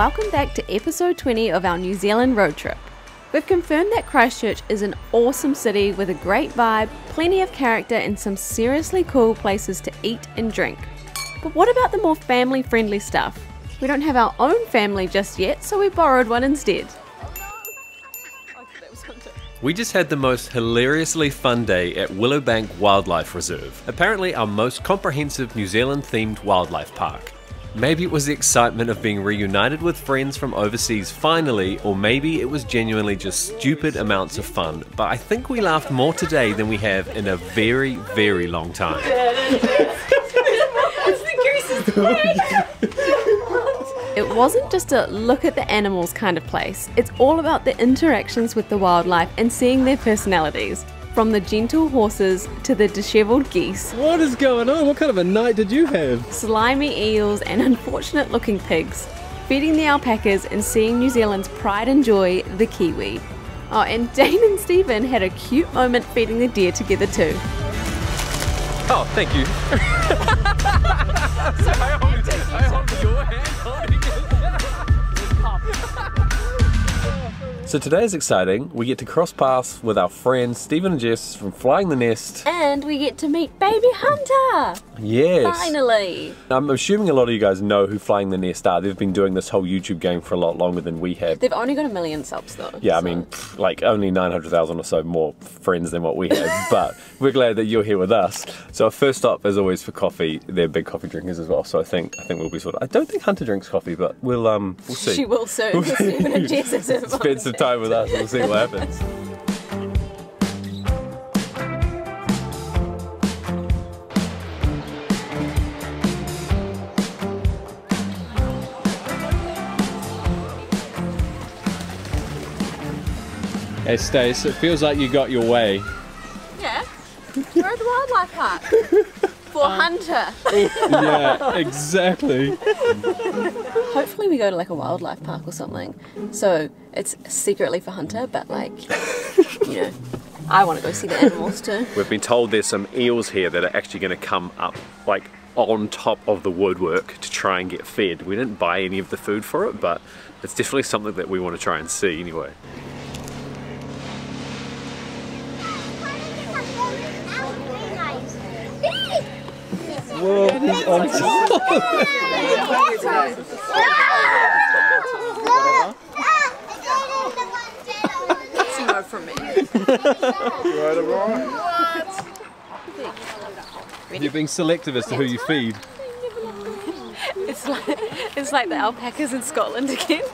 welcome back to episode 20 of our New Zealand road trip. We've confirmed that Christchurch is an awesome city with a great vibe, plenty of character, and some seriously cool places to eat and drink. But what about the more family friendly stuff? We don't have our own family just yet, so we borrowed one instead. We just had the most hilariously fun day at Willowbank Wildlife Reserve, apparently our most comprehensive New Zealand themed wildlife park. Maybe it was the excitement of being reunited with friends from overseas finally, or maybe it was genuinely just stupid amounts of fun, but I think we laughed more today than we have in a very, very long time. It wasn't just a look at the animals kind of place, it's all about the interactions with the wildlife and seeing their personalities. From the gentle horses to the dishevelled geese, What is going on? What kind of a night did you have? slimy eels, and unfortunate looking pigs. Feeding the alpacas and seeing New Zealand's pride and joy, the kiwi. Oh, and Dane and Stephen had a cute moment feeding the deer together too. Oh, thank you. So today is exciting. We get to cross paths with our friends Stephen and Jess from Flying the Nest. And we get to meet Baby Hunter! Yes. Finally! I'm assuming a lot of you guys know who Flying the Nest are. They've been doing this whole YouTube game for a lot longer than we have. They've only got a million subs though. Yeah, I mean, like only 900,000 or so more friends than what we have, but we're glad that you're here with us. So our first stop, as always, for coffee. They're big coffee drinkers as well, so I think I think we'll be sort of. I don't think Hunter drinks coffee, but we'll um we'll see. She will soon. because Stephen and Jess is. Spend some time with us. We'll see what happens. Hey Stace, it feels like you got your way. Yeah. We're at the wildlife park. For Hunter. yeah, exactly. We go to like a wildlife park or something. So it's secretly for Hunter, but like, you know, I want to go see the animals too. We've been told there's some eels here that are actually going to come up like on top of the woodwork to try and get fed. We didn't buy any of the food for it, but it's definitely something that we want to try and see anyway. Whoa, he's on It's no from me. You're being selective as to who you feed. It's like it's like the alpacas in Scotland again.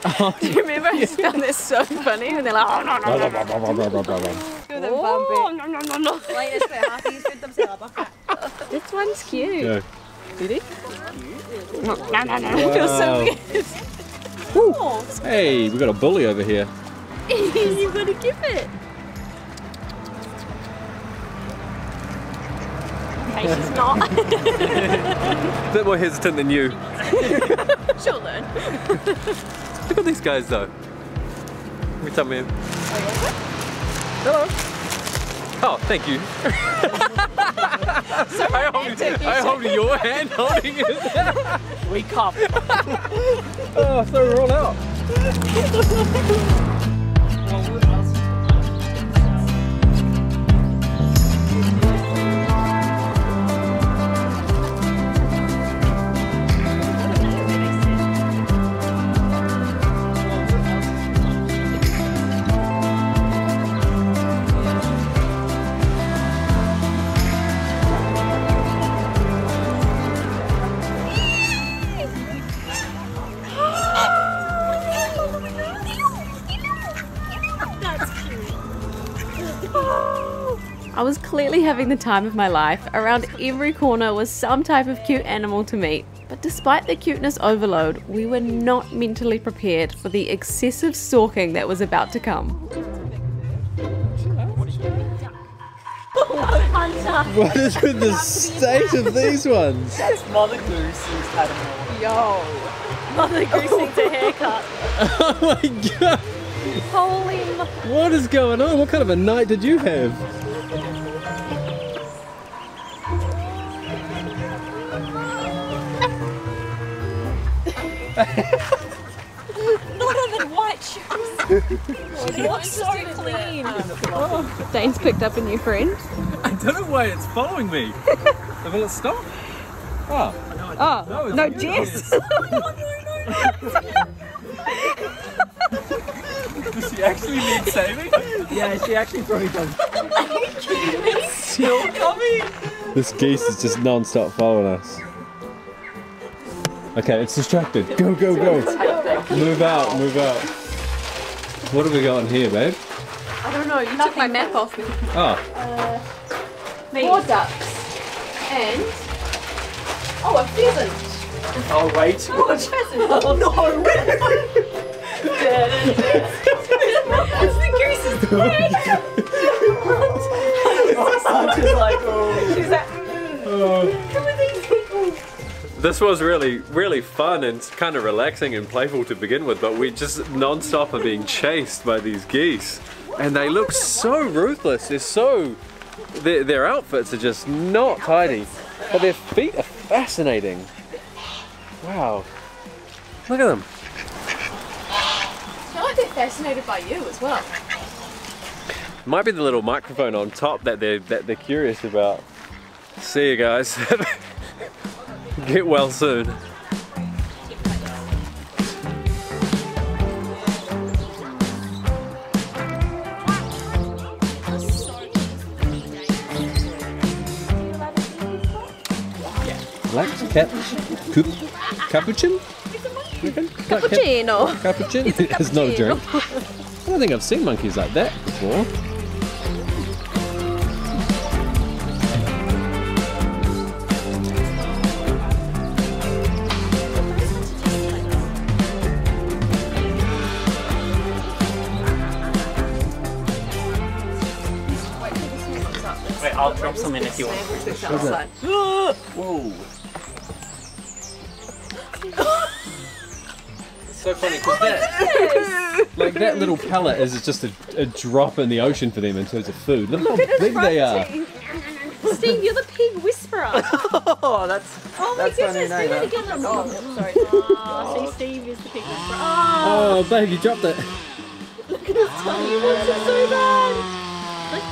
Do you remember? I just found this so funny, and they're like, oh no no no. Oh, no, no, no, no. This one's cute. Yeah. Ready? No, no, no, no. It feels so Wow. weird. Oh, Hey, we got a bully over here. you gotta give it. Okay, she's not. A bit more hesitant than you. She'll learn. Look at these guys though. We tell me. Hello. Oh, thank you. I hold, I hold your hand, holding it. We come. Oh, throw her all out. Was clearly having the time of my life. Around every corner was some type of cute animal to meet. But despite the cuteness overload, we were not mentally prepared for the excessive stalking that was about to come. What is with the state of these ones? That's Mother Goose animal. Yo! Mother Goose needs a haircut. Oh my god! Holy mo- What is going on? What kind of a night did you have? Looks so clean. Oh. Dane's picked up a new friend. I don't know why it's following me. Will it stop? Oh, Oh, No, it's no, good. Jess. does she actually need saving? Yeah, she actually probably does. Still coming. This geese is just non-stop following us. Okay, it's distracted. Go, go, go. Move out, move out. What have we got in here, babe? I don't know, you took my map off me. Oh, Four ducks. And. Oh, a pheasant. Oh, wait. Oh, a pheasant. Oh, no. it's the goose's leg. She's like, oh. She's like, mm, who are these people? This was really, really fun and kind of relaxing and playful to begin with, but we just non-stop are being chased by these geese. And they look so ruthless. They're so, their, their outfits are just not tidy, but their feet are fascinating. Wow. Look at them. I feel like they're fascinated by you as well. Might be the little microphone on top that they're, that they're curious about. See you guys. Get well soon. black cat, coop, capuchin? Cappuccino. Capuchin? it's not a drink. I don't think I've seen monkeys like that before. I'll drop some in if you want. outside. Whoa. So funny because that, like that little pellet is just a, a drop in the ocean for them in terms of food. Look, how big they are. Steve, you're the pig whisperer. Oh, that's Oh my That's goodness, do that again. Oh, oh sorry. Oh, see, Steve is the pig whisperer. Oh, Oh, babe, you dropped it. look at his tummy. He wants it so bad. Look,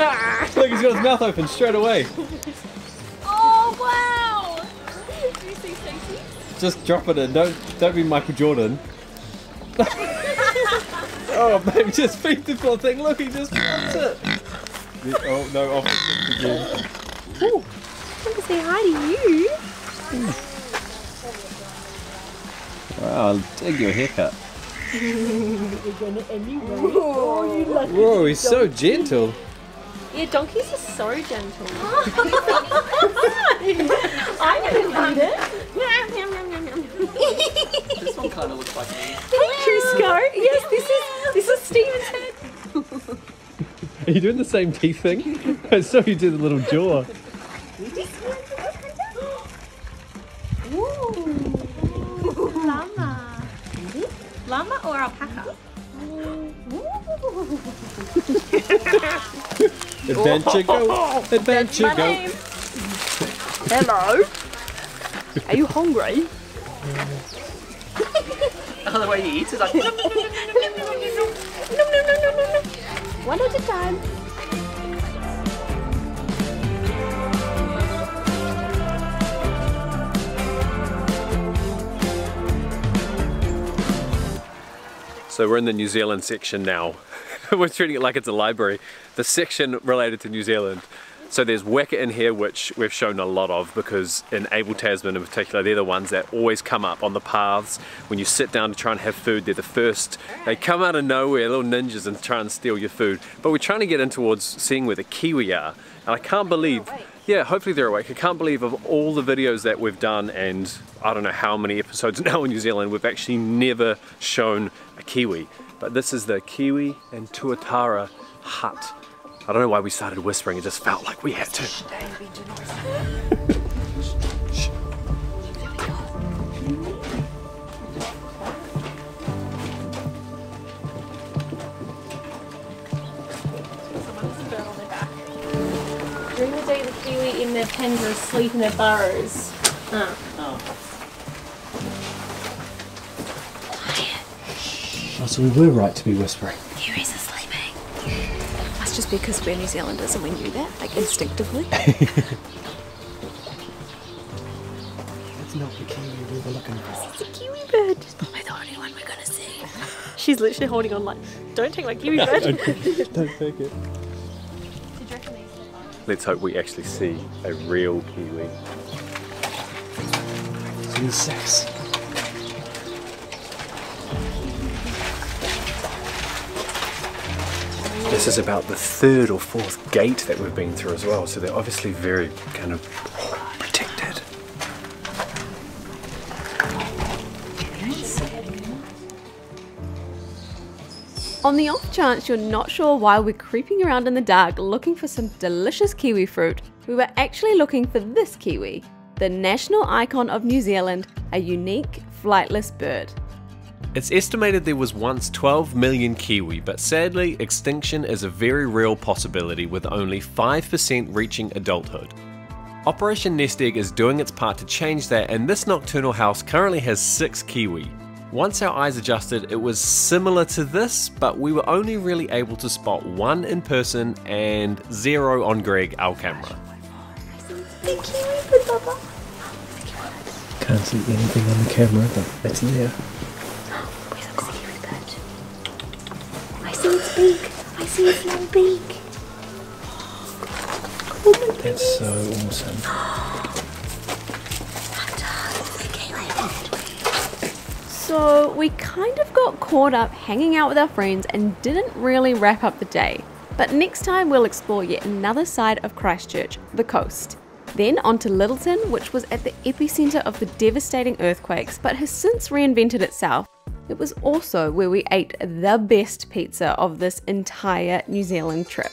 he's got his mouth open straight away. Oh, wow. Do you see Stacey? Just drop it in. Don't don't be Michael Jordan. oh, babe, just feed the poor thing. Look, he just drops it. Oh no, off it again. I want to say hi to you. Wow, I'll dig your haircut. Whoa, he's so gentle. Yeah, donkeys are so gentle. I never eat it. this one kind of looks like me. Hey, Cusco. Yes, this is this is Stephen's head. Are you doing the same teeth thing? I saw you do the little jaw. Llama. Llama or alpaca? Adventure go, adventure My go. name. Hello. Are you hungry? The way he eats is like. One at a time. So we're in the New Zealand section now. we're treating it like it's a library. The section related to New Zealand. So there's weka in here, which we've shown a lot of because in Abel Tasman in particular, they're the ones that always come up on the paths. When you sit down to try and have food, they're the first. They come out of nowhere, little ninjas, and try and steal your food. But we're trying to get in towards seeing where the kiwi are. And I can't believe, oh, yeah, hopefully they're awake. I can't believe of all the videos that we've done and I don't know how many episodes now in New Zealand, we've actually never shown a kiwi. But this is the Kiwi and Tuatara hut. I don't know why we started whispering, it just felt like we had to. Their pens are asleep in their burrows. Ah. Oh, so we were right to be whispering. Kiwis are sleeping. That's just because we're New Zealanders and we knew that, like instinctively. That's not the kiwi we were looking for. It's a kiwi bird. She's probably the only one we're gonna see. She's literally holding on like, don't take my kiwi bird. Don't take it. Let's hope we actually see a real kiwi. Some sex. This is about the third or fourth gate that we've been through as well, so they're obviously very kind of On the off chance you're not sure why we're creeping around in the dark looking for some delicious kiwi fruit, we were actually looking for this kiwi, the national icon of New Zealand, a unique flightless bird. It's estimated there was once 12 million kiwi, but sadly, extinction is a very real possibility with only 5% reaching adulthood. Operation Nest Egg is doing its part to change that, and this nocturnal house currently has 6 kiwi. Once our eyes adjusted, it was similar to this, but we were only really able to spot one in person and zero on Greg, our camera. Can't see anything on the camera, but it's there. I see its beak. I see its long beak. That's so awesome. So we kind of got caught up hanging out with our friends and didn't really wrap up the day. But next time we'll explore yet another side of Christchurch, the coast. Then on to Lyttelton, which was at the epicenter of the devastating earthquakes but has since reinvented itself. It was also where we ate the best pizza of this entire New Zealand trip.